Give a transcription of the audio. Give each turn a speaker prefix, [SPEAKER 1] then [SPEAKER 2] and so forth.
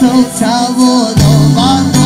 [SPEAKER 1] adesso ciao